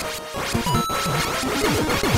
Let's go.